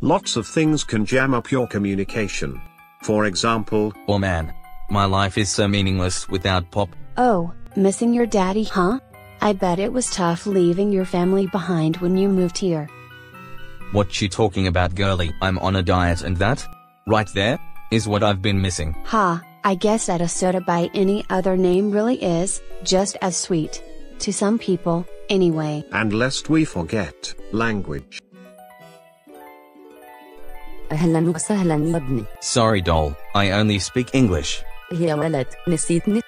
Lots of things can jam up your communication. For example, Oh man. My life is so meaningless without Pop. Oh, missing your daddy, huh? I bet it was tough leaving your family behind when you moved here. What you talking about girly? I'm on a diet and that? Right there? Is what I've been missing. Ha, I guess that a soda by any other name really is, just as sweet. To some people, anyway. and lest we forget, language. أهلا وسهلا يا ابني Sorry doll, I only speak English. يا ولد نسيتني